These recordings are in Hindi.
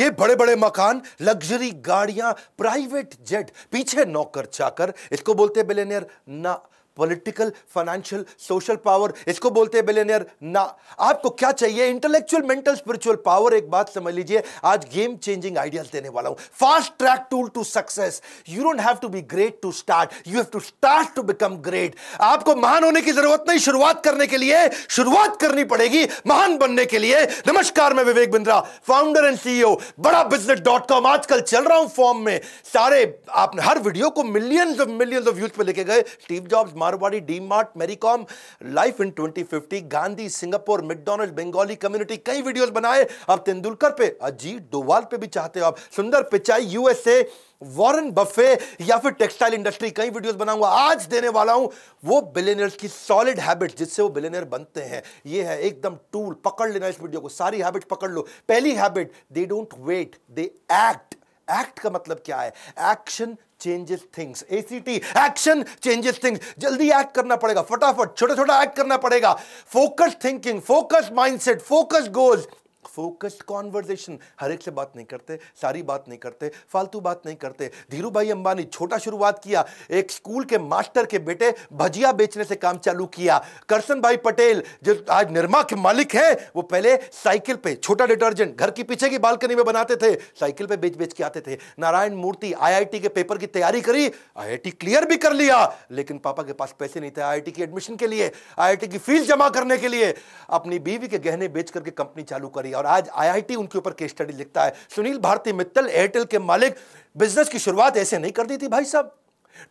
ये बड़े बड़े मकान लग्जरी गाड़ियाँ प्राइवेट जेट पीछे नौकर चाकर इसको बोलते बिलेनियर ना पॉलिटिकल फाइनेंशियल सोशल पावर इसको बोलते हैं बिलियनियर ना, आपको क्या चाहिए? इंटेलेक्चुअल मेंटल स्पिरिचुअल पावर एक बात समझ लीजिए, आज गेम चेंजिंग आइडियाज़ देने वाला हूँ. Fast track tool to success you don't have to be great to start you have to start to become great आपको महान होने की ज़रूरत नहीं, शुरुआत करने के लिए. शुरुआत करनी पड़ेगी महान बनने के लिए. नमस्कार, मैं Vivek Bindra founder and CEO Bada business dot com आजकल चल रहा हूँ फॉर्म में. सारे, आपने हर वीडियो को millions of millions of views पे लेके गए. Steve Jobs Marwari DMart Mary Kom life in 2050 Gandhi Singapore McDonald Bengali community कई वीडियोस बनाए। अब तेंदुलकर पे, अजीत डोवाल पे भी चाहते हो आप। सुंदर पिचाई यूएसए वॉरेन बफे या फिर टेक्सटाइल इंडस्ट्री कई वीडियोस बनाऊँगा। आज देने वाला हूँ वो बिलियनर्स की सॉलिड हैबिट जिससे वो बिलियनर बनते हैं। ये है एकदम टूल पकड़ लेना इस वीडियो को। सारी हैबिट पकड़ लो। पहली habit they don't wait they act act का मतलब क्या है? Action changes things ACT action changes things जल्दी एक्ट करना पड़ेगा, फटाफट छोटा छोटा एक्ट करना पड़ेगा। Focus thinking focus mindset focus goals focused conversation हर एक से बात नहीं करते, सारी बात नहीं करते, फालतू बात नहीं करते। धीरू भाई अंबानी, छोटा शुरुआत किया, एक स्कूल के मास्टर के बेटे भजिया बेचने से काम चालू किया। करसन भाई पटेल, जो आज निर्मा के मालिक हैं, वो पहले साइकिल पे, छोटा डिटर्जेंट, घर की पीछे की बालकनी में बनाते थे। साइकिल पे बेच बेच के आते थे। नारायण मूर्ति, आईआईटी के पेपर की तैयारी करी, आईआईटी क्लियर भी कर लिया। लेकिन पापा के पास पैसे नहीं थे आईआईटी की एडमिशन के लिए, आईआईटी की फ़ीस जमा करने के लिए। अपनी बीवी के गहने बेच करके कंपनी चालू करी। और आज आईआईटी उनके ऊपर केस स्टडी लिखता है। सुनील भारती मित्तल एयरटेल के मालिक बिज़नेस की शुरुआत ऐसे नहीं कर दी थी भाई साहब।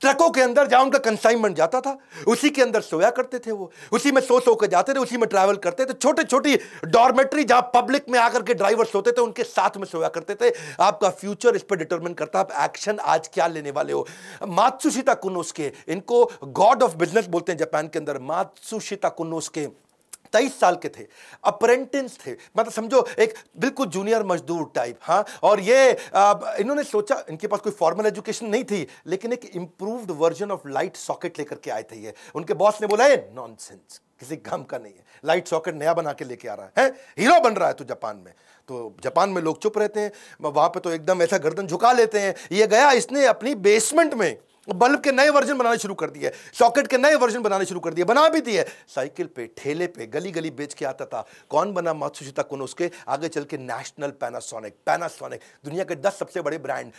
ट्रकों के अंदर जहाँ उनका कंसाइनमेंट जाता था, उसी के अंदर सोया करते थे वो। उसी में सो सो के जाते थे, उसी में ट्रैवल करते थे। छोटे छोटी डॉर्मेट्री जहाँ पब्लिक में आकर के ड्राइवर सोते थे, उनके साथ में सोया करते थे। आपका फ्यूचर इस पर डिटरमिन करता आप एक्शन आज क्या लेने वाले हो? मात्सुशिता कुनोस्के, इनको गॉड ऑफ़ बिज़नेस बोलते हैं जापान के अंदर। Matsushita Konosuke. तेईस साल के थे अप्रेंटिस थे। मतलब समझो एक बिल्कुल जूनियर मजदूर टाइप हाँ। और ये इन्होंने सोचा इनके पास कोई फॉर्मल एजुकेशन नहीं थी लेकिन एक improved version of light socket लेकर के आए थे ये। उनके बॉस ने बोला है नॉनसेंस किसी काम का नहीं है। लाइट सॉकेट नया बना के लेके आ रहा है, है? हीरो बन रहा है तो जापान में। तो जापान में लोग चुप रहते हैं वहाँ पे तो एकदम ऐसा गर्दन झुका लेते हैं। ये गया इसने अपनी बेसमेंट में। बल्ब के नए वर्जन बनाने शुरू कर दिए, सॉकेट के नए वर्जन बनाने शुरू कर दिए, बना भी दिए। साइकिल पे, ठेले पे गली गली बेच के आता था। कौन बना मात्सुशिता कौन उसके? आगे चल के नेशनल पैनासोनिक पैनासोनिक दुनिया के दस सबसे बड़े brand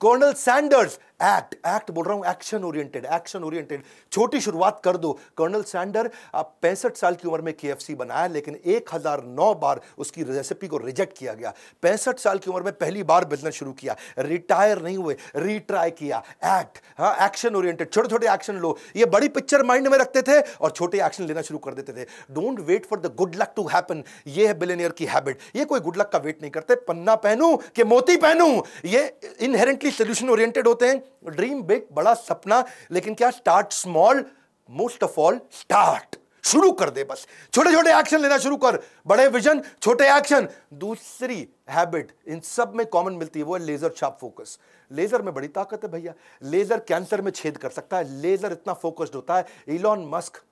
Colonel Sanders act act बोल रहा हूँ एक्शन ओरिएंटेड एक्शन ओरिएंटेड छोटी शुरुआत कर दो। कर्नल सैंडर आप पैंसठ साल की उम्र में के बनाया, लेकिन 1009 बार उसकी रेसिपी को रिजेक्ट किया गया। पैंसठ साल की उम्र में पहली बार बिज़नेस शुरू किया। रिटायर नहीं हुए रिट्राई किया। एक्ट हाँ एक्शन ओरिएंटेड छोटे छोटे एक्शन लो। ये बड़ी पिक्चर माइंड में रखते थे और छोटे एक्शन लेना शुरू कर देते थे। Don't wait for the good luck to happen ये है बिलेनियर की हैबिट ये कोई गुड लक का वेट नहीं करते। पन्ना पहनू कि मोती पहनू। ये इनहेरेंटली सोल्यूशन ओरिएंटेड होते हैं। ड्रीम बिग बड़ा सपना, लेकिन क्या start small most of all start शुरू कर दे बस। छोटे छोटे एक्शन लेना शुरू कर। बड़े विजन छोटे एक्शन दूसरी हैबिट इन सब में कॉमन मिलती है, वो है लेजर शार्प फोकस लेजर में बड़ी ताकत है भैया। लेजर कैंसर में छेद कर सकता है। लेजर इतना फोकस्ड होता है। इलॉन मस्क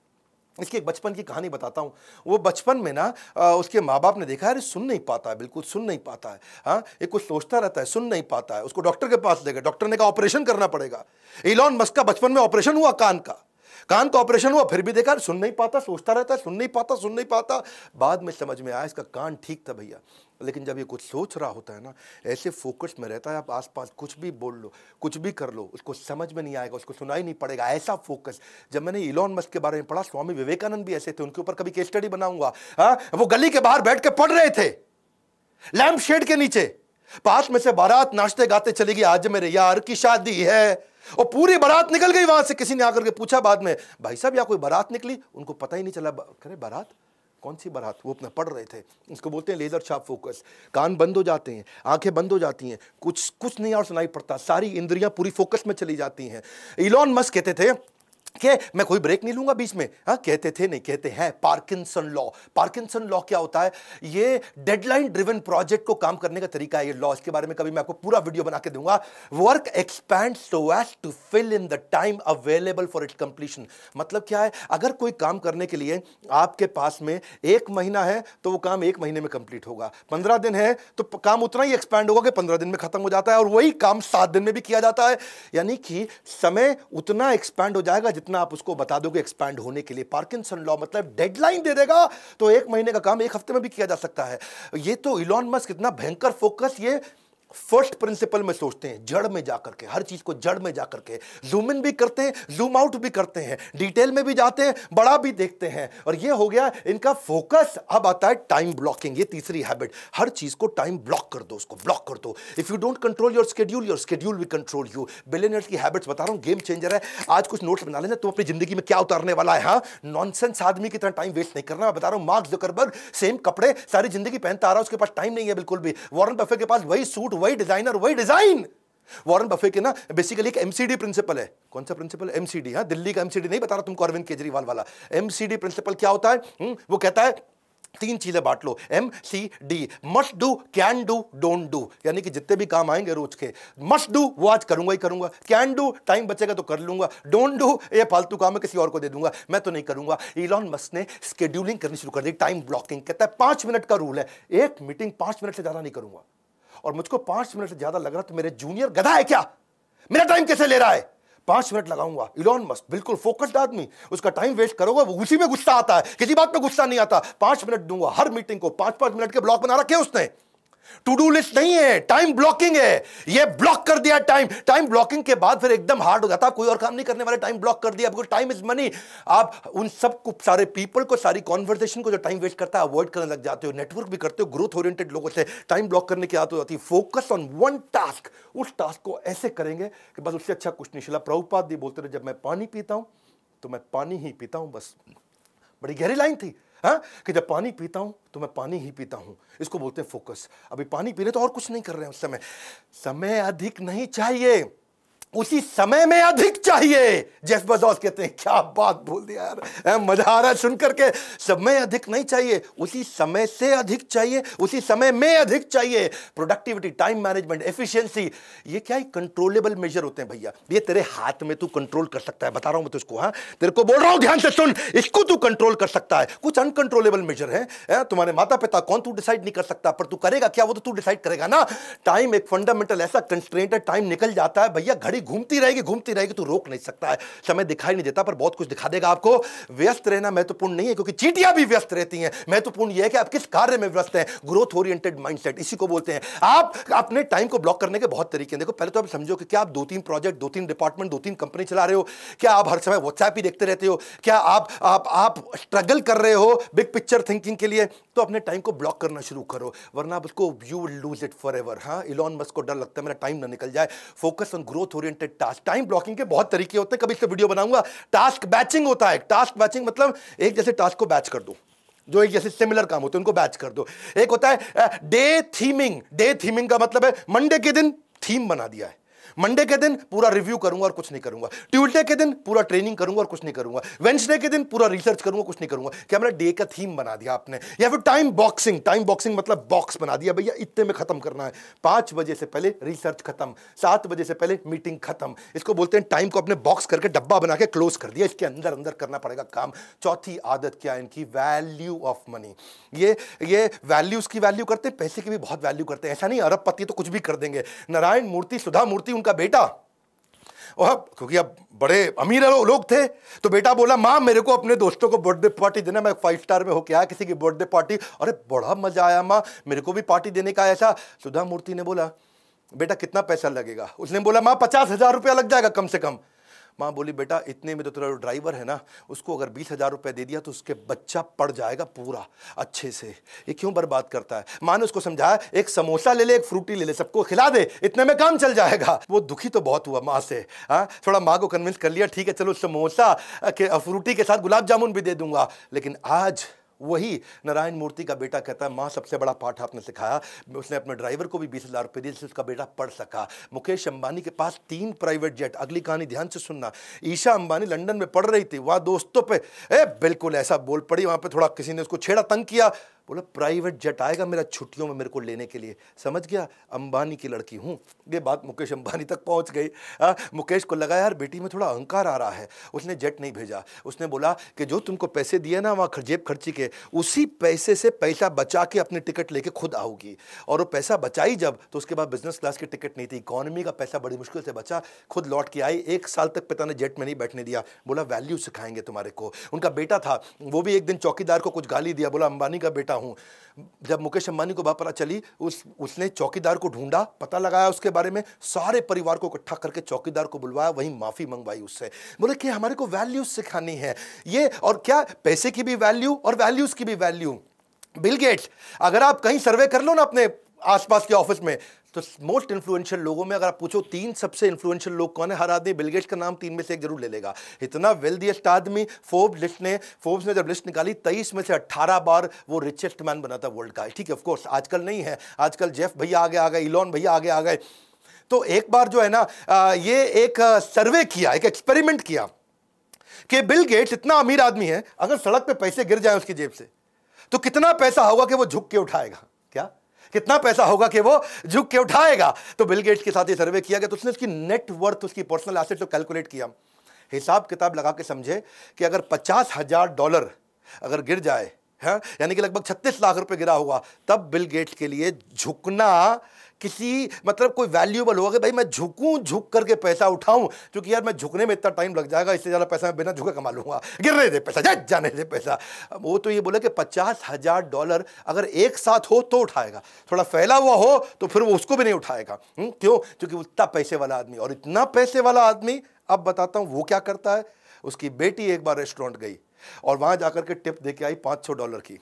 इसकी एक बचपन की कहानी बताता हूँ। वो बचपन में ना उसके माँ बाप ने देखा, अरे, सुन नहीं पाता है, बिल्कुल सुन नहीं पाता है। हाँ ये कुछ सोचता रहता है, सुन नहीं पाता है। उसको डॉक्टर के पास ले गए। डॉक्टर ने कहा, ऑपरेशन करना पड़ेगा। इलॉन मस्क का बचपन में ऑपरेशन हुआ कान का। कान का ऑपरेशन हुआ, फिर भी देखा, सुन नहीं पाता, सोचता रहता है, सुन नहीं पाता, सुन नहीं पाता। बाद में समझ में आया, इसका कान ठीक था भैया। लेकिन जब ये कुछ सोच रहा होता है ना, ऐसे फोकस में रहता है, आप आसपास कुछ भी बोल लो, कुछ भी कर लो, उसको समझ में नहीं आएगा, उसको सुनाई नहीं पड़ेगा, ऐसा फोकस। जब मैंने इलॉन मस्क के बारे में पढ़ा, स्वामी विवेकानंद भी ऐसे थे, उनके ऊपर कभी केस स्टडी बनाऊँगा हाँ वो गली के बाहर बैठ के पढ़ रहे थे। लैम्प शेड के नीचे। पास में से बारात नाचते गाते चली गई, आज मेरे यार की शादी है। और पूरी बारात निकल गई वहाँ से। किसी ने आकर के पूछा बाद में, भाई साहब या कोई बारात निकली? उनको पता ही नहीं चला। करे बारात? कौन सी बारात? वो अपना पढ़ रहे थे। इसको बोलते हैं लेजर शार्प फोकस। कान बंद हो जाते हैं, आँखें बंद हो जाती हैं, कुछ कुछ नहीं और सुनाई पड़ता। सारी इंद्रियाँ पूरी फोकस में चली जाती हैं। इलॉन मस्क कहते थे कि मैं कोई ब्रेक नहीं लूँगा बीच में। हाँ कहते थे नहीं, कहते हैं पार्किंसन लॉ पार्किंसन लॉ क्या होता है? ये डेडलाइन ड्रिवन प्रोजेक्ट को काम करने का तरीका है ये लॉ इसके बारे में कभी मैं आपको पूरा वीडियो बना के दूँगा। Work expand so as to fill in the time available for its completion मतलब क्या है? अगर कोई काम करने के लिए आपके पास में एक महीना है तो वो काम एक महीने में कंप्लीट होगा। पंद्रह दिन है तो काम उतना ही एक्सपैंड होगा कि पंद्रह दिन में खत्म हो जाता है और वही काम सात दिन में भी किया जाता है। यानी कि समय उतना एक्सपैंड हो जाएगा जितना आप उसको बता दोगे एक्सपैंड होने के लिए। पार्किंसन लॉ मतलब डेडलाइन दे देगा तो एक महीने का काम एक हफ़्ते में भी किया जा सकता है। ये तो इलॉन मस्क इतना भयंकर फोकस ये फ़र्स्ट प्रिंसिपल में सोचते हैं, जड़ में जाकर के, हर चीज़ को जड़ में जाकर के। जूम इन भी करते हैं, जूम आउट भी करते हैं, डिटेल में भी जाते हैं, बड़ा भी देखते हैं। और ये हो गया, इनका फोकस अब आता है टाइम ब्लॉकिंग, ये तीसरी हैबिट। हर चीज़ को टाइम ब्लॉक कर दो, उसको ब्लॉक कर दो। If you don't control your schedule your schedule भी कंट्रोल यू बिलियनर्स की हैबिट्स बता रहा हूँ गेम चेंजर है। आज कुछ नोट्स बना लेना, तुम अपनी ज़िंदगी में क्या उतारने वाला है हाँ? नॉनसेंस आदमी की तरह टाइम वेस्ट नहीं करना। मैं बता रहा हूँ मार्क जकरबर्ग सेम कपड़े, सारी ज़िंदगी पहनता आ रहा है, उसके पास टाइम नहीं है बिल्कुल भी। वॉरन बफे के पास वही सूट वही डिज़ाइनर वही डिज़ाइन वॉरेन बफे के ना बेसिकली एक एमसीडी प्रिंसिपल है। कौन सा प्रिंसिपल एमसीडी हाँ दिल्ली का एमसीडी नहीं बता रहा तुमको अरविंद केजरीवाल वाला। एमसीडी प्रिंसिपल क्या होता है? हुँ? हम्म, वो कहता है तीन चीज़ें बांट लो। M C D must do can do don't do यानी कि जितने भी काम आएँगे रोज के मस्ट डू वो आज करूँगा ही करूँगा। कैन डू टाइम बचेगा तो कर लूँगा। डोंट डू ये फालतू काम है किसी और को दे दूँगा। मैं तो नहीं करूँगा। इलॉन मस्क ने स्केड्यूलिंग करनी शुरू कर दी टाइम ब्लॉकिंग कहता है पाँच मिनट का रूल है। एक मीटिंग पाँच मिनट से ज़्यादा नहीं करूँगा। और मुझको पाँच मिनट से ज़्यादा लग रहा तो मेरे जूनियर गधा है क्या? मेरा टाइम कैसे ले रहा है? पाँच मिनट लगाऊँगा। इलॉन मस्क बिल्कुल फोकस्ड आदमी। उसका टाइम वेस्ट करोगे, वो उसी में गुस्सा आता है। किसी बात पे गुस्सा नहीं आता। पाँच मिनट दूँगा, हर मीटिंग को पाँच पाँच मिनट के ब्लॉक बना रखे उसने। टू डू लिस्ट नहीं है टाइम ब्लॉकिंग है। ये ब्लॉक कर दिया टाइम टाइम ब्लॉकिंग के बाद फिर एकदम हार्ड हो जाता, कोई और काम नहीं करने वाले टाइम ब्लॉक कर दिया। बिकॉज़ टाइम इज़ मनी आप उन सबको, सारे पीपल को, सारी कॉन्वर्सेशन को जो टाइम वेस्ट करता है अवॉइड करने लग जाते हो। नेटवर्क भी करते हो ग्रोथ ओरिएंटेड लोगों से टाइम ब्लॉक करने की आदत हो जाती है। फोकस ऑन वन टास्क उस टास्क को ऐसे करेंगे कि बस उससे अच्छा कुछ नहीं। शिला प्रभुपाद भी बोलते रहे, जब मैं पानी पीता हूँ तो मैं पानी ही पीता हूँ, बस। बड़ी गहरी लाइन थी। हाँ कि जब पानी पीता हूँ तो मैं पानी ही पीता हूँ। इसको बोलते हैं फोकस अभी पानी पी रहे तो और कुछ नहीं कर रहे हैं उस समय। समय अधिक नहीं चाहिए। उसी समय में अधिक चाहिए। जेफ बजौस कहते हैं, क्या बात बोल दिया यार। मज़ा आ रहा है सुनकर के समय अधिक नहीं चाहिए, उसी समय से अधिक चाहिए, उसी समय में अधिक चाहिए। प्रोडक्टिविटी, टाइम मैनेजमेंट, एफिशिएंसी, ये क्या है कंट्रोलेबल मेजर होते हैं भैया। ये तेरे हाथ में तू कंट्रोल कर सकता है, बता रहा हूँ मैं तुझको हाँ? तेरे को बोल रहा हूँ, ध्यान से सुन, इसको तू कंट्रोल कर सकता है। कुछ अनकंट्रोलेबल मेजर है। तुम्हारे माता पिता कौन तू डिसाइड नहीं कर सकता, पर तू करेगा क्या? वो तो तू डिसाइड करेगा ना। टाइम एक फंडामेंटल ऐसा कंस्ट्रेंट टाइम निकल जाता है। भैया, घड़ी घूमती रहेगी घूमती रहेगी तो रोक नहीं सकता है। समय दिखाई नहीं देता, पर बहुत कुछ दिखा देगा आपको। व्यस्त रहना महत्वपूर्ण नहीं है, क्योंकि चीटियाँ भी व्यस्त रहती हैं। महत्वपूर्ण यह है कि आप किस कार्य में व्यस्त हैं? ग्रोथ ओरिएंटेड माइंडसेट इसी को बोलते हैं। आप अपने टाइम को ब्लॉक करने के बहुत तरीके हैं। देखो, पहले तो आप समझो कि क्या आप दो तीन प्रोजेक्ट दो तीन डिपार्टमेंट दो तीन कंपनी चला रहे हो? क्या आप हर समय व्हाट्सएप ही देखते रहते हो? क्या आप आप आप स्ट्रगल कर रहे हो बिग पिक्चर थिंकिंग के लिए? तो अपने टाइम को ब्लॉक करना शुरू करो, वरना आप उसको you will lose it forever हाँ इलॉन मस्क को डर लगता है, मेरा टाइम ना निकल जाए। Focus on growth oriented task time blocking के बहुत तरीके होते हैं। कभी इससे वीडियो बनाऊँगा। टास्क बैचिंग होता है। टास्क बैचिंग मतलब एक जैसे टास्क को बैच कर दो। जो एक जैसे सिमिलर काम होते हैं, उनको बैच कर दो। एक होता है डे थीमिंग डे थीमिंग का मतलब है मंडे के दिन थीम बना दिया है। मंडे के दिन पूरा रिव्यू करूँगा और कुछ नहीं करूँगा। ट्यूजडे के दिन पूरा ट्रेनिंग करूँगा और कुछ नहीं करूँगा। वेंसडे के दिन पूरा रिसर्च करूँगा, कुछ नहीं करूँगा। क्या मेरा डे का थीम बना दिया आपने? या फिर टाइम बॉक्सिंग टाइम बॉक्सिंग मतलब बॉक्स बना दिया, भैया, इतने में खत्म करना है। पाँच बजे से पहले रिसर्च खत्म, सात बजे से पहले मीटिंग खत्म। इसको बोलते हैं टाइम को अपने बॉक्स करके डब्बा बना के क्लोज कर दिया। इसके अंदर अंदर करना पड़ेगा काम। चौथी आदत क्या है इनकी? वैल्यू ऑफ़ मनी ये ये वैल्यूज़ की वैल्यू करते हैं, पैसे की भी बहुत वैल्यू करते हैं। ऐसा नहीं अरब पति तो कुछ भी कर देंगे। नारायण मूर्ति, सुधा मूर्ति उनका बेटा। और क्योंकि अब बड़े अमीर लोग थे तो बेटा बोला, माँ, मेरे को अपने दोस्तों को बर्थडे पार्टी देना मैं फाइव स्टार में हो क्या किसी की बर्थडे पार्टी अरे, बड़ा मज़ा आया, माँ, मेरे को भी पार्टी देने का ऐसा सुधा मूर्ति ने बोला, बेटा, कितना पैसा लगेगा? उसने बोला, माँ, पचास हज़ार रुपया लग जाएगा कम से कम। माँ बोली, बेटा, इतने में तो तेरा ड्राइवर है ना, उसको अगर बीस हज़ार रुपये दे दिया तो उसके बच्चा पड़ जाएगा पूरा अच्छे से। ये क्यों बर्बाद करता है? माँ ने उसको समझाया, एक समोसा ले ले, एक फ्रूटी ले ले, सबको खिला दे, इतने में काम चल जाएगा। वो दुखी तो बहुत हुआ माँ से। हाँ थोड़ा माँ को कन्विंस कर लिया, ठीक है, चलो समोसा के, फ्रूटी के साथ गुलाब जामुन भी दे दूँगा। लेकिन आज वही नारायण मूर्ति का बेटा कहता है, माँ, सबसे बड़ा पाठ आपने सिखाया। उसने अपने ड्राइवर को भी बीस हज़ार रुपये दिए उसका बेटा पढ़ सका। मुकेश अंबानी के पास तीन प्राइवेट जेट अगली कहानी ध्यान से सुनना। ईशा अंबानी लंदन में पढ़ रही थी। वहाँ, दोस्तों पर ए, बिल्कुल ऐसा बोल पड़ी। वहाँ पर थोड़ा किसी ने उसको छेड़ा, तंग किया। बोला प्राइवेट जेट आएगा मेरा छुट्टियों में मेरे को लेने के लिए। समझ गया अंबानी की लड़की हूँ। ये बात मुकेश अंबानी तक पहुँच गई। आ, मुकेश को लगा यार बेटी में थोड़ा अहंकार आ रहा है। उसने जेट नहीं भेजा। उसने बोला कि जो तुमको पैसे दिए ना वहाँ जेब खर्ची के उसी पैसे से पैसा बचा के अपनी टिकट लेके खुद आओगी। और वो पैसा बचाई जब तो उसके बाद बिज़नेस क्लास की टिकट नहीं थी। इकॉनमी का पैसा बड़ी मुश्किल से बचा। खुद लौट के आई। एक साल तक पिता ने जेट में नहीं बैठने दिया। बोला वैल्यू सिखाएँगे तुम्हारे को। उनका बेटा था। वो भी एक दिन चौकीदार को कुछ गाली दिया। बोला अंबानी का बेटा हूँ। जब मुकेश अंबानी को बात पता चली, उस, उसने चौकीदार को ढूंढा, पता लगाया उसके बारे में, सारे परिवार को इकट्ठा करके चौकीदार को बुलवाया, वहीं माफ़ी मंगवाई उससे। बोले, कि हमारे को वैल्यूज़ सिखानी है। ये, और क्या, पैसे की भी वैल्यू और वैल्यूज़ की भी वैल्यू? बिल गेट्स, अगर आप कहीं सर्वे कर लो ना अपने आसपास के ऑफ़िस में तो मोस्ट इन्फ्लुएंशियल लोगों में अगर आप पूछो, तीन सबसे इन्फ्लुएंशियल लोग कौन है? हर आदमी बिलगेट्स का नाम तीन में से एक ज़रूर ले लेगा। इतना वेल्दियस्ट आदमी फोर्ब लिस्ट ने फोर्ब्स ने जब लिस्ट निकाली, तेईस में से अट्ठारह बार वो रिचेस्ट मैन बना था वर्ल्ड का। ठीक है ऑफकोर्स आजकल नहीं है। आजकल जेफ भैया आगे आ गए इलॉन भैया आगे आ गए। तो एक बार जो है ना ये एक सर्वे किया, एक एक्सपेरिमेंट किया कि बिल गेट्स इतना अमीर आदमी है, अगर सड़क पे पैसे गिर जाए उसकी जेब से तो कितना पैसा होगा कि वो झुक के उठाएगा? क्या? कितना पैसा होगा कि वो झुक के उठाएगा? तो बिल गेट्स के साथ ये सर्वे किया गया। तो उसने उसकी नेटवर्थ उसकी पर्सनल एसेट तो कैलकुलेट किया। हिसाब किताब लगा के समझे कि अगर पचास हज़ार डॉलर अगर गिर जाए, है, यानी कि लगभग छत्तीस लाख रुपए गिरा होगा, तब बिल गेट्स के लिए झुकना किसी मतलब कोई वैल्यूबल होगा कि भाई मैं झुकूं झुक करके पैसा उठाऊं क्योंकि यार मैं झुकने में इतना टाइम लग जाएगा इससे ज़्यादा पैसा मैं बिना झुके कमा लूँगा। गिरने दे पैसा जा जाने दे पैसा। वो तो ये बोले कि पचास हज़ार डॉलर अगर एक साथ हो तो उठाएगा। थोड़ा फैला हुआ हो तो फिर वो उसको भी नहीं उठाएगा। हम्म, क्यों? क्योंकि उतना पैसे वाला आदमी और इतना पैसे वाला आदमी अब बताता हूँ वो क्या करता है? उसकी बेटी एक बार रेस्टोरेंट गई और वहाँ जाकर के टिप दे के आई पाँच सौ डॉलर की।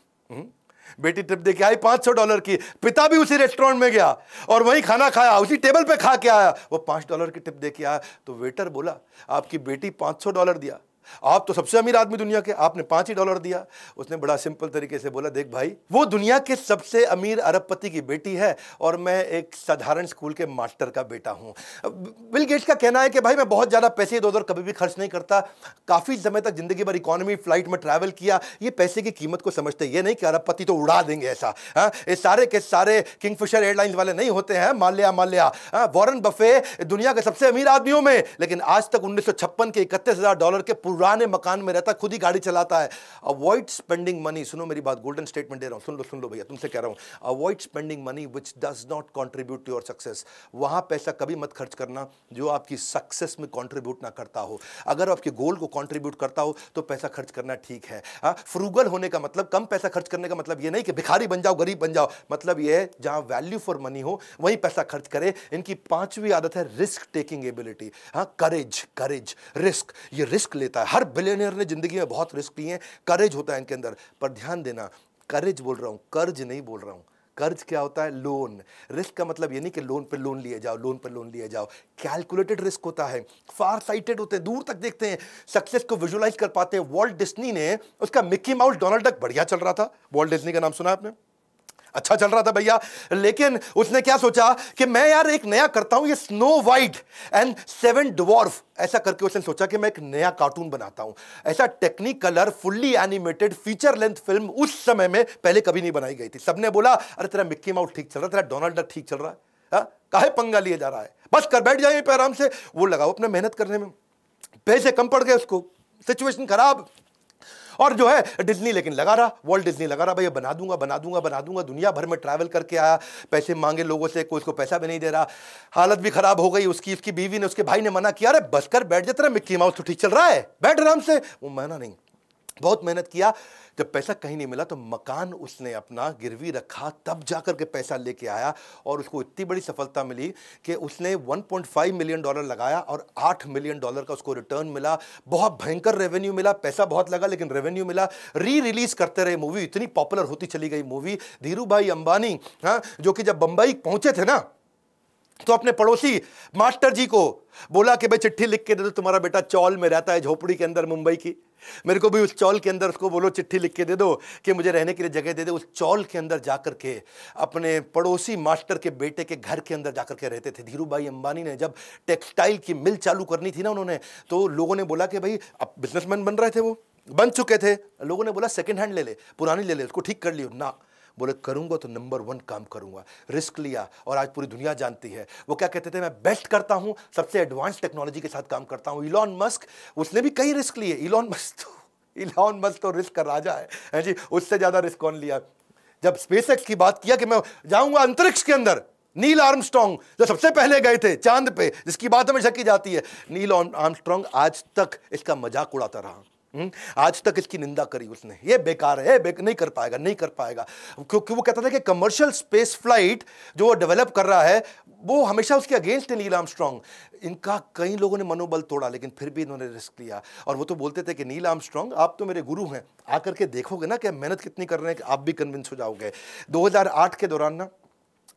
बेटी ट्रिप देके आई, पाँच सौ डॉलर की। पिता भी उसी रेस्टोरेंट में गया और वहीं खाना खाया, उसी टेबल पे खा के आया। वो पाँच डॉलर की टिप दे के आया। तो वेटर बोला, आपकी बेटी पाँच सौ डॉलर दिया। आप तो सबसे अमीर आदमी दुनिया के, आपने पाँच ही डॉलर दिया। उसने बड़ा सिंपल तरीके से बोला, देख भाई, वो दुनिया के सबसे अमीर अरबपति की बेटी है और मैं एक साधारण स्कूल के मास्टर का बेटा हूँ। बिल गेट्स का कहना है कि भाई, मैं बहुत ज़्यादा पैसे इधर उधर कभी भी खर्च नहीं करता। काफ़ी समय तक ज़िंदगी भर इकोनॉमी, फ़्लाइट में ट्रैवल किया। ये पैसे की कीमत को समझते ये नहीं कि अरबपति तो उड़ा देंगे ऐसा हाँ? ये सारे के सारे किंगफिशर एयरलाइंस वाले नहीं होते हैं, माल्या माल्या वॉरन बफे दुनिया के सबसे अमीर आदमियों में। लेकिन आज तक उन्नीस के इकतीस डॉलर के पुराने मकान में रहता खुद ही गाड़ी चलाता है। अवॉइड स्पेंडिंग मनी सुनो मेरी बात गोल्डन स्टेटमेंट दे रहा हूँ। सुन लो सुन लो भैया तुमसे कह रहा हूँ। Avoid spending money which does not contribute to your success वहाँ पैसा कभी मत खर्च करना जो आपकी सक्सेस में कॉन्ट्रीब्यूट ना करता हो। अगर आपके गोल को कॉन्ट्रीब्यूट करता हो तो पैसा खर्च करना ठीक है। फ्रूगल हाँ, होने का मतलब कम पैसा खर्च करने का मतलब ये नहीं कि भिखारी बन जाओ गरीब बन जाओ। मतलब ये है जहाँ वैल्यू फॉर मनी हो वहीं पैसा खर्च करे। इनकी पांचवी आदत है रिस्क टेकिंग एबिलिटी हाँ करेज करेज रिस्क ये रिस्क लेता है। हर बिलियनियर ने ज़िंदगी में बहुत रिस्क लिए हैं। करेज होता है इनके अंदर। पर ध्यान देना करेज बोल रहा हूँ कर्ज नहीं बोल रहा हूँ। कर्ज क्या होता है? लोन रिस्क का मतलब ये नहीं कि लोन पे लोन लिए जाओ लोन पे लोन लिए जाओ। कैलकुलेटेड रिस्क होता है। फार साइटेड होते हैं। दूर तक देखते हैं। सक्सेस को विजुलाइज कर पाते हैं। वॉल्ट डिस्नी ने उसका मिक्की माउस डोनाल्ड डक बढ़िया चल रहा था। वॉल्ट डिस्नी का नाम सुना आपने? अच्छा चल रहा था भैया। लेकिन उसने क्या सोचा कि मैं यार एक नया करता हूँ, ये snow white and seven dwarf ऐसा करके उसने सोचा कि मैं एक नया कार्टून बनाता हूँ। ऐसा Technicolor fully animated feature length film उस समय में पहले कभी नहीं बनाई गई थी। सबने बोला, अरे तेरा मिक्की माउस ठीक चल रहा है, तेरा डोनाल्ड ठीक चल रहा है, हा? काहे पंगा लिया जा रहा है? बस कर, बैठ जाइए पे आराम से। वो लगाओ अपने मेहनत करने में। पैसे कम पड़ गए उसको। सिचुएशन खराब। और जो है डिज्नी लेकिन लगा रहा वर्ल्ड डिज्नी लगा रहा भैया बना दूँगा बना दूँगा बना दूँगा, दुनिया भर में ट्रैवल करके आया, पैसे मांगे लोगों से, कोई उसको पैसा भी नहीं दे रहा, हालत भी खराब हो गई, उसकी उसकी बीवी ने, उसके भाई ने मना किया, अरे, बस कर, बैठ जाते मिक्की माउस तो ठीक चल रहा है, बैठ आराम से। वो मना नहीं। बहुत मेहनत किया। जब पैसा कहीं नहीं मिला तो मकान उसने अपना गिरवी रखा, तब जाकर के पैसा लेके आया और उसको इतनी बड़ी सफलता मिली कि उसने 1.5 मिलियन डॉलर लगाया और 8 मिलियन डॉलर का उसको रिटर्न मिला। बहुत भयंकर रेवेन्यू मिला, पैसा बहुत लगा लेकिन रेवेन्यू मिला। री रिलीज़ करते रहे मूवी इतनी पॉपुलर होती चली गई मूवी धीरू भाई अंबानी हाँ जो कि जब बंबई पहुँचे थे ना तो अपने पड़ोसी मास्टर जी को बोला कि भाई चिट्ठी लिख के दे दो, तुम्हारा बेटा चौल में रहता है झोपड़ी के अंदर मुंबई की। मेरे को भी उस चौल के अंदर उसको बोलो, चिट्ठी लिख के दे दो कि मुझे रहने के लिए जगह दे दो। उस चौल के अंदर जाकर के अपने पड़ोसी मास्टर के बेटे के घर के अंदर जाकर के रहते थे। धीरू भाई अंबानी ने जब टेक्सटाइल की मिल चालू करनी थी ना उन्होंने तो लोगों ने बोला कि भाई, अब बिजनेसमैन बन रहे थे वो। बन चुके थे। लोगों ने बोला सेकेंड हैंड ले ले, पुरानी ले ले, उसको ठीक कर लियो। ना बोले करूँगा तो नंबर वन काम करूँगा। रिस्क लिया और आज पूरी दुनिया जानती है। वो क्या कहते थे मैं बेस्ट करता हूँ सबसे एडवांस टेक्नोलॉजी के साथ काम करता हूँ। इलॉन मस्क उसने भी कई रिस्क लिए। इलॉन मस्क तो इलॉन मस्क तो रिस्क का राजा है, है जी? उससे ज़्यादा रिस्क कौन लिया? जब स्पेस की बात किया कि मैं जाऊँगा अंतरिक्ष के अंदर नील आर्मस्ट्रॉन्ग जो सबसे पहले गए थे चाँद पे जिसकी बात हमेशा की जाती है नील आर्मस्ट्रॉन्ग आज तक इसका मज़ाक उड़ाता रहा? आज तक इसकी निंदा करी उसने। ये बेकार है बे, नहीं कर पाएगा नहीं कर पाएगा। क्योंकि वो कहता था कि कमर्शियल स्पेस फ़्लाइट जो वो डेवलप कर रहा है वो हमेशा उसके अगेंस्ट है नील आर्मस्ट्रॉन्ग इनका कई लोगों ने मनोबल तोड़ा लेकिन फिर भी इन्होंने रिस्क लिया। और वो तो बोलते थे कि नील आर्मस्ट्रॉन्ग आप तो मेरे गुरु हैं। आकर के देखोगे ना कि मेहनत कितनी कर रहे हैं कि आप भी कन्विंस हो जाओगे। 2008 के दौरान ना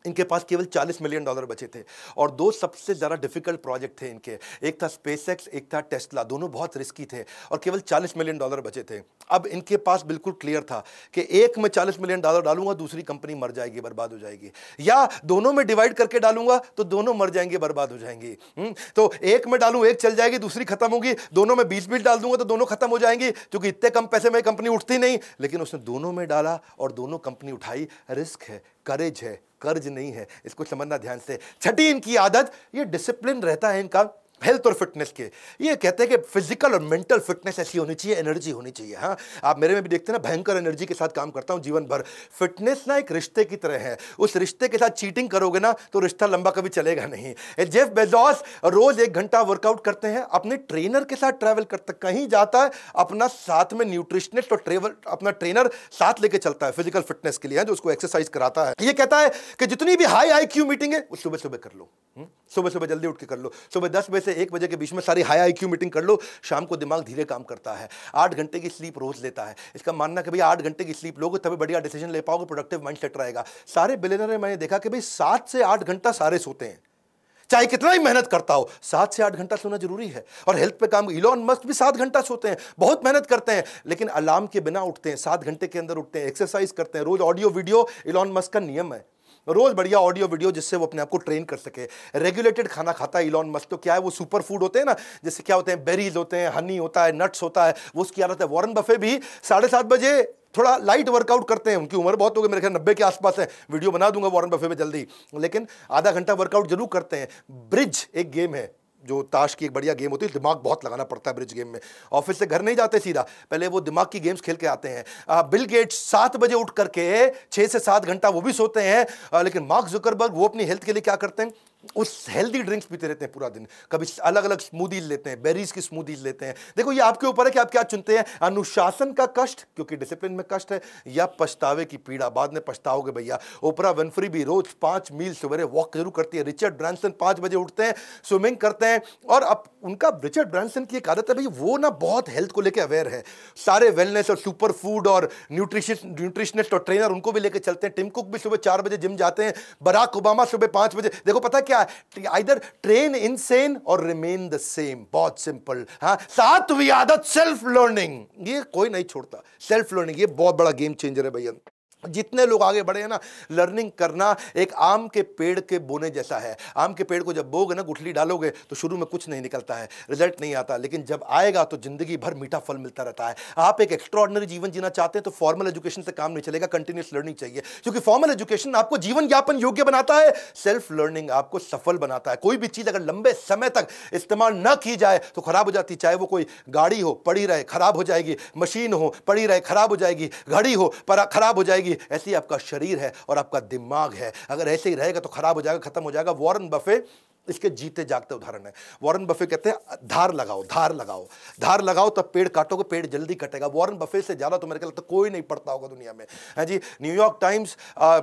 इनके पास केवल 40 मिलियन डॉलर बचे थे और दो सबसे ज़्यादा डिफ़िकल्ट प्रोजेक्ट थे इनके। एक था स्पेस एक था टेस्ला दोनों बहुत रिस्की थे और केवल 40 मिलियन डॉलर बचे थे। अब इनके पास बिल्कुल क्लियर था कि एक में 40 मिलियन डॉलर डालूँगा दूसरी कंपनी मर जाएगी बर्बाद हो जाएगी। या दोनों में डिवाइड करके डालूँगा तो दोनों मर जाएँगे बर्बाद हो जाएँगी। हम्म, तो एक में डालूँ एक चल जाएगी दूसरी खत्म होगी दोनों में बीस बीस डाल दूँगा तो दोनों खत्म हो जाएँगी क्योंकि इतने कम पैसे में कंपनी उठती नहीं। लेकिन उसने दोनों में डाला और दोनों कंपनी उठाई। रिस्क है करेज है। कर्ज नहीं है। इसको समझना ध्यान से। छठी इनकी आदत, ये डिसिप्लिन रहता है इनका। हेल्थ और फिटनेस के। ये कहते हैं कि फ़िज़िकल और मेंटल फिटनेस ऐसी होनी चाहिए एनर्जी होनी चाहिए हाँ। आप मेरे में भी देखते हैं ना, भयंकर एनर्जी के साथ काम करता हूँ जीवन भर। फिटनेस ना एक रिश्ते की तरह है। उस रिश्ते के साथ चीटिंग करोगे ना तो रिश्ता लंबा कभी चलेगा नहीं। जेफ बेजॉस रोज एक घंटा वर्कआउट करते हैं, अपने ट्रेनर के साथ ट्रैवल करते कहीं जाता है, अपना साथ में न्यूट्रिशनिस्ट और ट्रेवल अपना ट्रेनर साथ लेके चलता है फ़िज़िकल फिटनेस के लिए जो उसको एक्सरसाइज कराता है। ये कहता है कि जितनी भी हाई आईक्यू मीटिंग है, वो सुबह सुबह कर लो हम्म? सुबह सुबह जल्दी उठ के कर लो। सुबह दस बजे से एक बजे के बीच में सारी हाई आईक्यू मीटिंग कर लो, शाम को दिमाग धीरे काम करता है। आठ घंटे की स्लीप रोज लेता है। इसका मानना कि भाई आठ घंटे की स्लीप लोगे, तभी बढ़िया डिसीज़न ले पाओगे प्रोडक्टिव माइंड सेट रहेगा। सारे बिलेनर मैंने देखा कि भाई सात से आठ घंटा सारे सोते हैं। चाहे कितना ही मेहनत करता हो, सात से आठ घंटा सोना ज़रूरी है। और हेल्थ पे काम इलॉन मस्क भी सात घंटा सोते हैं। बहुत मेहनत करते हैं, लेकिन अलार्म के बिना उठते हैं, सात घंटे के अंदर उठते हैं एक्सरसाइज करते हैं। रोज ऑडियो वीडियो इलॉन मस्क का नियम है। रोज बढ़िया ऑडियो वीडियो जिससे वो अपने आप को ट्रेन कर सके। रेगुलेटेड खाना खाता है इलॉन मस्क तो क्या है वो सुपर फ़ूड होते हैं ना? जैसे क्या होते हैं बेरीज होते हैं हनी होता है नट्स होता है, वो उसकी आदत है। वॉरन बफे भी साढ़े सात बजे थोड़ा लाइट वर्कआउट करते हैं। उनकी उम्र बहुत हो गई, मेरे ख्याल नब्बे के आसपास है। वीडियो बना दूँगा वॉरन बफे में जल्दी। लेकिन आधा घंटा वर्कआउट ज़रूर करते हैं। ब्रिज एक गेम है। जो ताश की एक बढ़िया गेम होती है, दिमाग बहुत लगाना पड़ता है ब्रिज गेम में। ऑफ़िस से घर नहीं जाते सीधा, पहले वो दिमाग की गेम्स खेल के आते हैं। बिल गेट्स सात बजे उठ करके छः से सात घंटा वो भी सोते हैं लेकिन मार्क जुकरबर्ग वो अपनी हेल्थ के लिए क्या करते हैं? उस हेल्दी ड्रिंक्स पीते रहते हैं पूरा दिन। कभी अलग अलग स्मूदीज लेते हैं बेरीज की स्मूदीज लेते हैं। देखो, ये आपके ऊपर है कि आप क्या चुनते हैं? अनुशासन का कष्ट, क्योंकि डिसिप्लिन में कष्ट है, या पछतावे की पीड़ा। बाद में पछताओगे भैया। ओपरा वेनफ्री भी रोज पाँच मील सवेरे वॉक ज़रूर करती है। रिचर्ड ब्रांसन पाँच बजे उठते हैं स्विमिंग करते हैं, और अब उनका रिचर्ड ब्रांसन की एक आदत है भाई वो ना बहुत हेल्थ को लेकर अवेयर है। सारे वेलनेस और सुपर फ़ूड और न्यूट्रिशन न्यूट्रिशनिस्ट और ट्रेनर उनको भी लेकर चलते हैं। टिम कुक भी सुबह चार बजे जिम जाते हैं। बराक ओबामा सुबह पाँच बजे। देखो, पता क्या? Either train insane or remain the same बहुत सिंपल हाँ? सातवीं आदत सेल्फ लर्निंग ये कोई नहीं छोड़ता. सेल्फ लर्निंग ये बहुत बड़ा गेम चेंजर है भैया। जितने लोग आगे बढ़े हैं ना लर्निंग करना एक आम के पेड़ के बोने जैसा है। आम के पेड़ को जब बोगे ना, गुठली डालोगे तो शुरू में कुछ नहीं निकलता है रिज़ल्ट नहीं आता। लेकिन जब आएगा तो ज़िंदगी भर मीठा फल मिलता रहता है। आप एक एक्स्ट्रॉर्डनरी जीवन जीना चाहते हैं तो फॉर्मल एजुकेशन से काम नहीं चलेगा कंटिन्यूस लर्निंग चाहिए। क्योंकि फॉर्मल एजुकेशन आपको जीवन यापन योग्य बनाता है सेल्फ लर्निंग आपको सफल बनाता है। कोई भी चीज़ अगर लंबे समय तक इस्तेमाल न की जाए तो खराब हो जाती चाहे वो कोई गाड़ी हो, पड़ी रहे, खराब हो जाएगी। मशीन हो, पड़ी रहे, खराब हो जाएगी। घड़ी हो, पर, खराब हो जाएगी। जाएगी ऐसे ही आपका शरीर है और आपका दिमाग है। अगर ऐसे ही रहेगा तो खराब हो जाएगा, खत्म हो जाएगा। वॉरन बफे इसके जीते जागते उदाहरण है। वॉरेन बफे कहते हैं, धार लगाओ धार लगाओ। धार लगाओ तब पेड़ काटोगे, पेड़ जल्दी कटेगा। वॉरेन बफे से ज़्यादा तो मेरे को लगता कोई नहीं पढ़ता होगा दुनिया में। है जी New York Times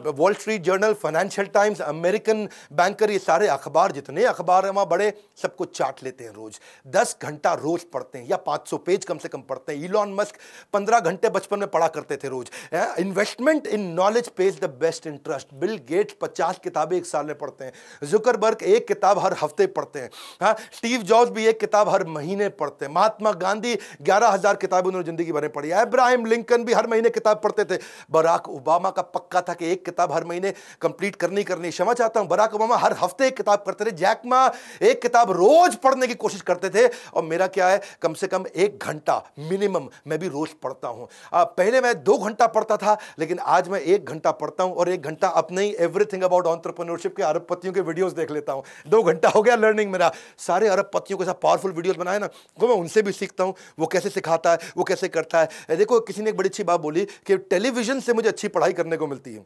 Wall Street Journal Financial Times American Banker ये सारे अखबार, जितने अखबार हैं वहाँ बड़े सबको चाट लेते हैं रोज। दस घंटा रोज पढ़ते हैं या पाँच सौ पेज कम से कम पढ़ते हैं। इलॉन मस्क पंद्रह घंटे बचपन में पढ़ा करते थे रोज। Investment in knowledge pays the best interest Bill Gates पचास किताबें एक साल में पढ़ते हैं। जुकरबर्ग एक किताब हर हफ़्ते पढ़ते हैं। हाँ स्टीव जॉब्स भी एक किताब हर महीने पढ़ते हैं। महात्मा गांधी ग्यारह हज़ार किताबें उन्होंने ज़िंदगी भर में पढ़ी इब्राहिम लिंकन भी हर महीने किताब पढ़ते थे। बराक ओबामा का पक्का था कि एक किताब हर महीने कंप्लीट करनी करनी। क्षमा चाहता हूँ, बराक ओबामा हर हफ़्ते एक किताब करते थे। जैकमा एक किताब रोज पढ़ने की कोशिश करते थे और मेरा क्या है, कम से कम एक घंटा मिनिमम मैं भी रोज पढ़ता हूँ। पहले मैं दो घंटा पढ़ता था, लेकिन आज मैं एक घंटा पढ़ता हूँ और एक घंटा अपने ही एवरीथिंग अबाउट ऑन्टरप्रनोरशिप के अरबपतियों के वीडियोस देख लेता हूँ। दो घंटा हो गया लर्निंग मेरा। सारे अरब पतियों के साथ पावरफुल वीडियोस बनाए ना, वो मैं उनसे भी सीखता हूँ, वो कैसे सिखाता है, वो कैसे करता है। देखो, किसी ने एक बड़ी अच्छी बात बोली कि टेलीविज़न से मुझे अच्छी पढ़ाई करने को मिलती है।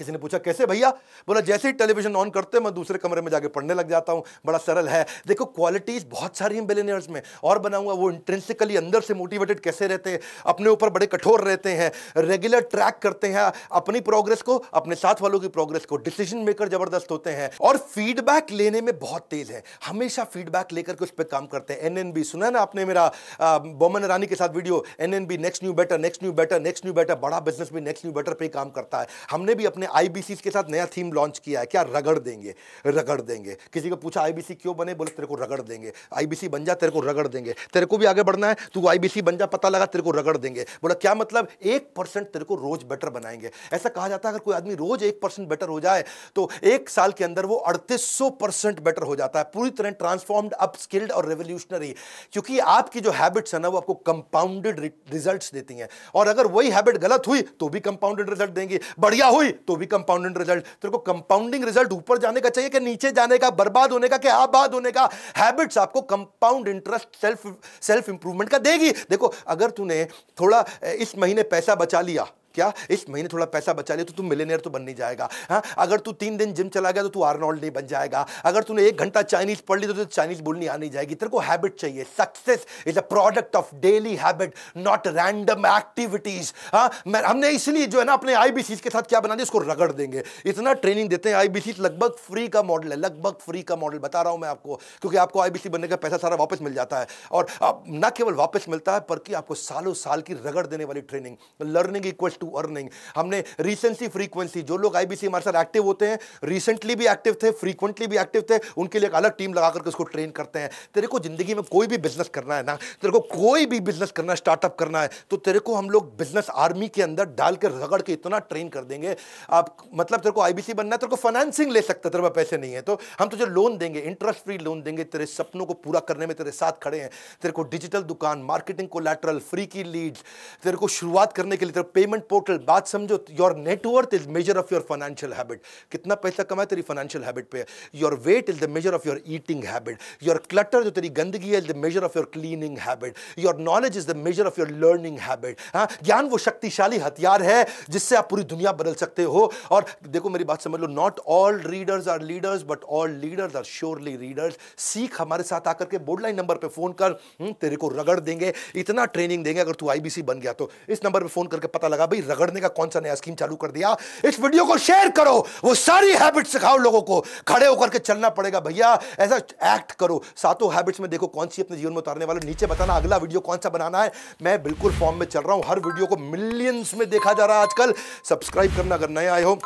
किसी ने पूछा, कैसे भैया? बोला, जैसे ही टेलीविज़न ऑन करते मैं दूसरे कमरे में जाके पढ़ने लग जाता हूँ। बड़ा सरल है। देखो क्वालिटीज बहुत सारी हैं बिलेनियर्स में। और बनाऊँगा, वो इंट्रेंसिकली अंदर से मोटिवेटेड कैसे रहते हैं? अपने ऊपर बड़े कठोर रहते हैं रेगुलर ट्रैक करते हैं, अपनी प्रोग्रेस को, अपने साथ वालों की प्रोग्रेस को डिसीज़न मेकर ज़बरदस्त होते हैं। और फीडबैक लेने में बहुत तेज है। हमेशा फीडबैक लेकर के उस पर काम करते हैं। एनएनबी सुना ना आपने मेरा बोमन रानी के साथ video NNB next new better next new better next new better बड़ा बिज़नेस भी नेक्स्ट न्यू बेटर पे काम करता है। हमने भी अपने आईबीसी के साथ नया थीम लॉन्च किया है। क्या रगड़ देंगे? रगड़ देंगे। किसी को पूछा आईबीसी क्यों बने? बोले, तेरे को रगड़ देंगे। आईबीसी बन जा, तेरे को रगड़ देंगे। तेरे को भी आगे बढ़ना है, तू आईबीसी बन जा, पता लगा तेरे को रगड़ देंगे। बोला, क्या मतलब? एक परसेंट तेरे को रोज बेटर बनाएँगे। ऐसा कहा जाता है, अगर कोई आदमी रोज एक परसेंट बेटर हो जाए तो एक साल के अंदर वो अड़तीस परसेंट बेटर हो जाता है। पूरी तरह ट्रांसफॉर्म्ड अप स्किल्ड और रेवोल्यूशनरी क्योंकि आपकी जो हैबिट्स है ना, वो आपको कंपाउंडेड रिजल्ट्स देती हैं। और अगर वही हैबिट गलत हुई तो भी कंपाउंडेड रिज़ल्ट देंगे। बढ़िया हुई तो भी कंपाउंड कंपाउंडेड रिज़ल्ट तेरे को कंपाउंडिंग रिज़ल्ट ऊपर जाने का चाहिए कि नीचे जाने का, बर्बाद होने का कि आबाद होने का? हैबिट्स आपको compound interest self self improvement का देगी। देखो, अगर तूने थोड़ा, इस महीने पैसा बचा लिया क्या? इस महीने थोड़ा पैसा बचा लिया तो तू मिलेनियर तो बन नहीं जाएगा हाँ? अगर तू तीन दिन जिम चला गया तो तू आर्नोल्ड नहीं बन जाएगा। अगर तूने एक घंटा चाइनीज़ पढ़ ली तो चाइनीज़ बोलनी आ नहीं जाएगी। तेरे को हैबिट चाहिए। Success is a product of daily habit not random activities हाँ? मैं, हमने इसलिए जो है ना अपने आईबीसी के साथ क्या बना दिया? उसको रगड़ देंगे। इतना ट्रेनिंग देते हैं आईबीसी लगभग फ्री का मॉडल है, लगभग फ्री का मॉडल बता रहा हूँ मैं आपको, क्योंकि आपको आईबीसी बनने का पैसा सारा वापस मिल जाता है। और न केवल वापस मिलता है बल्कि आपको सालों साल की रगड़ देने वाली training learning equal to earning हमने रिसेंसी फ्रीक्वेंसी जो लोग आईबीसी हमारे साथ एक्टिव होते हैं रिसेंटली भी एक्टिव थे फ्रीक्वेंटली भी एक्टिव थे, उनके लिए एक अलग टीम लगा करके उसको ट्रेन करते हैं। तेरे को ज़िंदगी में कोई भी बिज़नेस करना है ना, तेरे को कोई भी बिज़नेस करना है स्टार्टअप करना है तो तेरे को हम लोग बिज़नेस आर्मी के अंदर डाल के रगड़ के इतना ट्रेन कर देंगे। आप मतलब तेरे को आईबीसी बनना है, तेरे को फाइनेंसिंग ले सकते तेरे पास पैसे नहीं है। तो हम तुझे लोन देंगे इंटरेस्ट फ्री लोन देंगे, तेरे सपनों को पूरा करने में तेरे साथ खड़े हैं। तेरे को डिजिटल दुकान मार्केटिंग को फ्री की लीड्स तेरे को शुरुआत करने के लिए तेरे पेमेंट पोर्टल बात समझो your net worth is measure of your financial habit कितना पैसा कमाए तेरी फाइनेंशियल हैबिट पे your weight is the measure of your eating habit your clutter जो तेरी गंदगी है is the measure of your cleaning habit your knowledge is the measure of your learning habit हाँ ज्ञान वो शक्तिशाली हथियार है जिससे आप पूरी दुनिया बदल सकते हो। और देखो, मेरी बात समझ लो not all readers are leaders but all leaders are surely readers सीख हमारे साथ आकर के बोर्ड लाइन नंबर पर फ़ोन कर। तेरे को रगड़ देंगे, इतना ट्रेनिंग देंगे, अगर तू आईबीसी बन गया तो। इस नंबर पर फ़ोन करके पता लगा, भाई रगड़ने का कौन सा नया स्कीम चालू कर दिया? इस वीडियो को शेयर करो। वो सारी हैबिट सिखाओ लोगों को। खड़े होकर के चलना पड़ेगा भैया। ऐसा एक्ट करो। सातों हैबिट्स में देखो कौन सी अपने जीवन में उतारने वाले। नीचे बताना अगला वीडियो कौन सा बनाना है। मैं बिल्कुल फॉर्म में चल रहा हूँ। हर वीडियो को मिलियंस में देखा जा रहा है आजकल। सब्सक्राइब करना अगर नए आए हो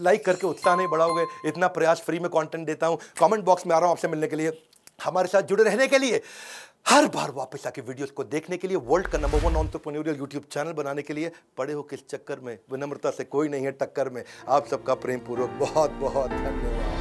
लाइक करके उत्साह नहीं बढ़ाओगे। इतना प्रयास फ्री में कंटेंट देता हूँ। कमेंट बॉक्स में आ रहा हूँ आपसे मिलने के लिए। हमारे साथ जुड़े रहने के लिए। हर बार वापस आके वीडियोस को देखने के लिए वर्ल्ड का number one entrepreneurial YouTube channel बनाने के लिए पड़े हो किस चक्कर में? विनम्रता से कोई नहीं है टक्कर में। आप सबका प्रेम पूर्वक बहुत बहुत धन्यवाद।